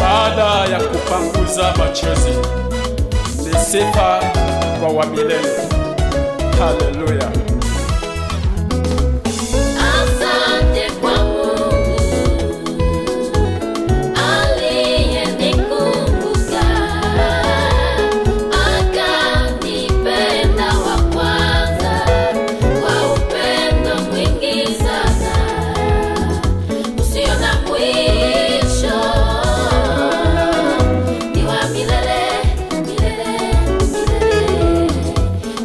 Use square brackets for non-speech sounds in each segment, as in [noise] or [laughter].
Baada ya kupanguza machozi, ni sifa kwa wamilele. Haleluya!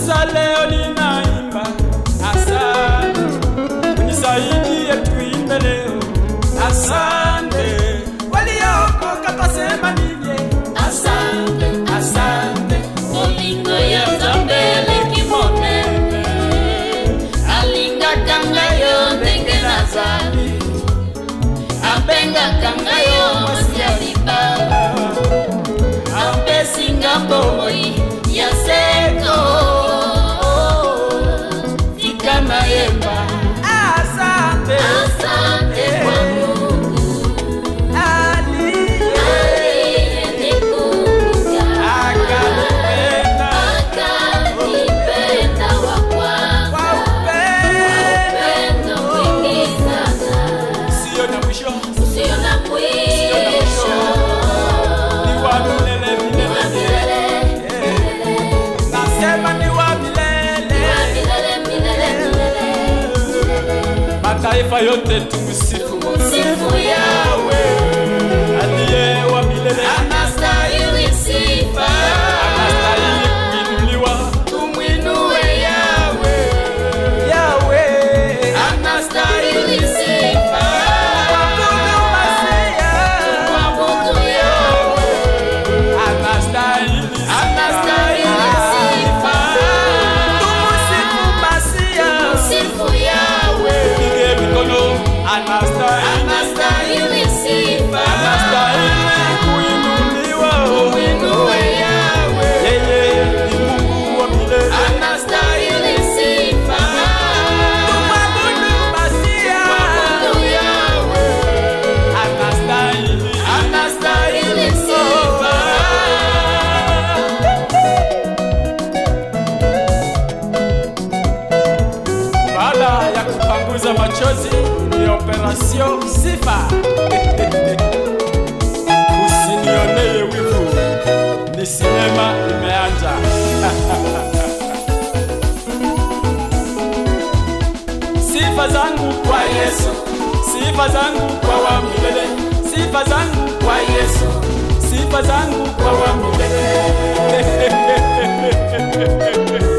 Hasa leo ninaimba, hasa unisaidie tuimbe leo, asa. mataifa yote tumsifu, tumsifu Yawe aliye wa milele. za machozi ni operasio sifa. Usinionee wivu, ni sinema imeanza. sifa zangu kwa Yesu, sifa zangu kwa wa milele, sifa zangu kwa Yesu, sifa zangu kwa wa milele [laughs]